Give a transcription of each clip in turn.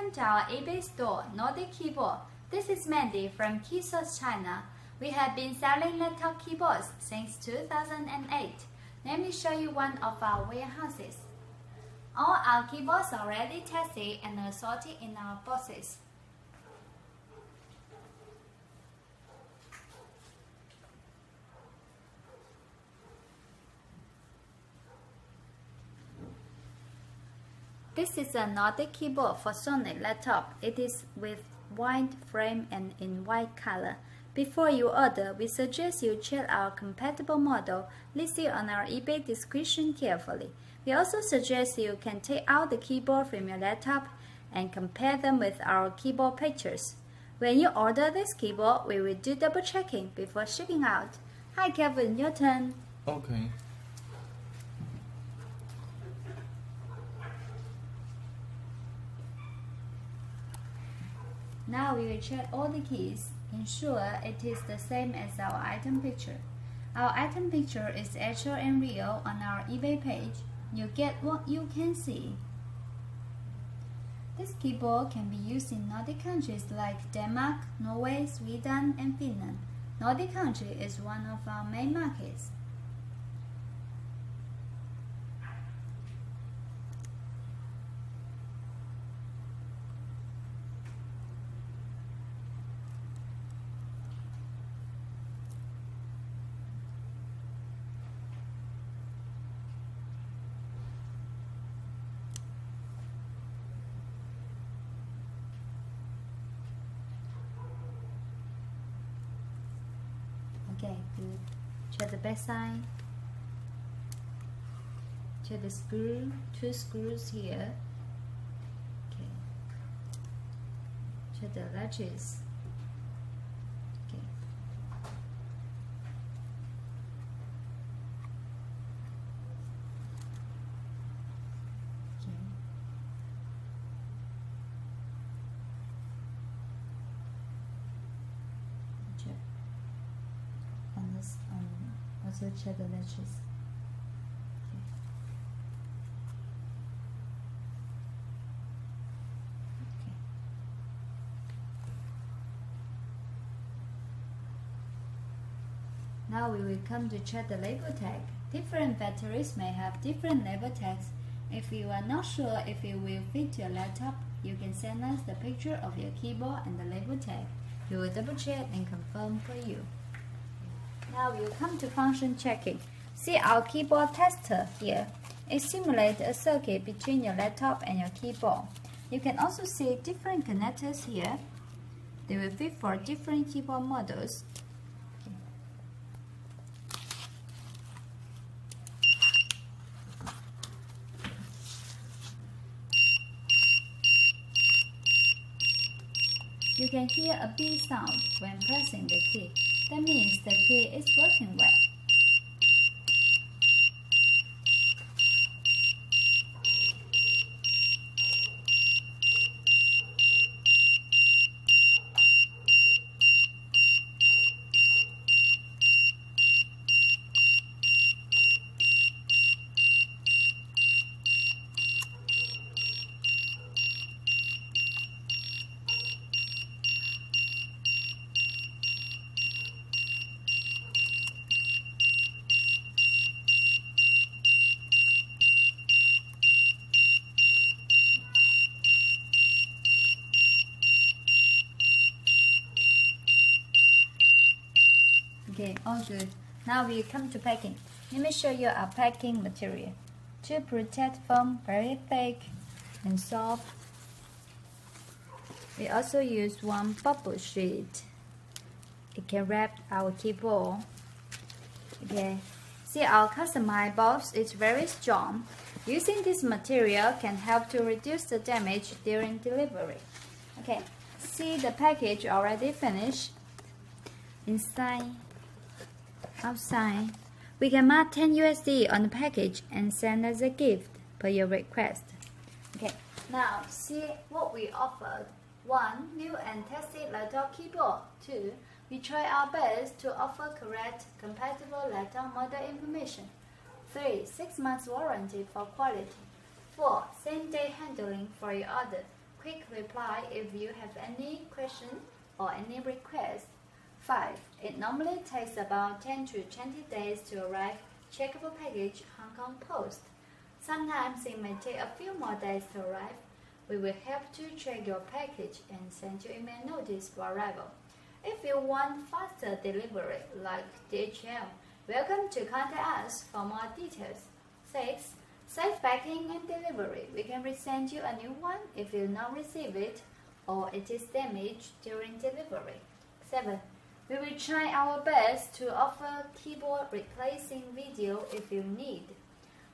Welcome to our eBay store, Nordic Keyboard. This is Mandy from Keysource China. We have been selling laptop keyboards since 2008. Let me show you one of our warehouses. All our keyboards are already tested and assorted in our boxes. This is another keyboard for Sony laptop. It is with white frame and in white color. Before you order, we suggest you check our compatible model listed on our eBay description carefully. We also suggest you can take out the keyboard from your laptop and compare them with our keyboard pictures. When you order this keyboard, we will do double checking before shipping out. Hi Kevin, your turn. Okay. Now we will check all the keys. Ensure it is the same as our item picture. Our item picture is actual and real on our eBay page. You get what you can see. This keyboard can be used in Nordic countries like Denmark, Norway, Sweden, and Finland. Nordic country is one of our main markets. Okay, good. Check the back side. Check the screw, two screws here. Okay. Check the latches. Okay. Okay. Check this um also check the. Okay. Now we will come to check the label tag. Different batteries may have different label tags. If you are not sure if it will fit your laptop, you can send us the picture of your keyboard and the label tag. We will double check and confirm for you. Now we'll come to function checking. See our keyboard tester here. It simulates a circuit between your laptop and your keyboard. You can also see different connectors here. They will fit for different keyboard models. You can hear a beep sound when pressing the key. That means the key is working well. Okay, all good. Now we come to packing. Let me show you our packing material. To protect foam, very thick and soft. We also use one bubble sheet. It can wrap our keyboard. Okay, see our customized box is very strong. Using this material can help to reduce the damage during delivery. Okay, see the package already finished. Inside outside. We can mark 10 USD on the package and send as a gift per your request. Okay, now see what we offered. One, new and tested laptop keyboard. Two, we try our best to offer correct, compatible laptop model information. Three, six months warranty for quality. Four, same day handling for your order. quick reply if you have any question or any request. 5. It normally takes about 10 to 20 days to arrive checkable package Hong Kong Post. Sometimes it may take a few more days to arrive. We will help to check your package and send you email notice for arrival. If you want faster delivery like DHL, welcome to contact us for more details. 6. Safe packing and delivery. We can resend you a new one if you not receive it or it is damaged during delivery. 7. We will try our best to offer keyboard replacing video if you need.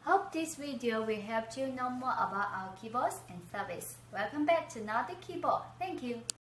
Hope this video will help you know more about our keyboards and service. Welcome back to Nordic Keyboard. Thank you.